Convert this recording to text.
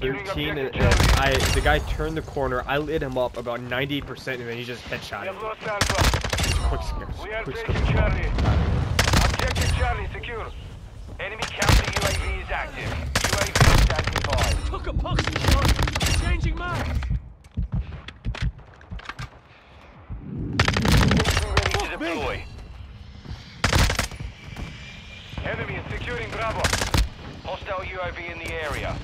13, and, and I the guy turned the corner. I lit him up about 90%, and then he just headshot him. Quick scope. We are Quick taking. Charlie. Objective Charlie secure. Enemy counter UAV is active. UAV standing by. Took a poxy shot. Changing mags. Ready to deploy. Enemy is securing Bravo. Hostile UAV in the area.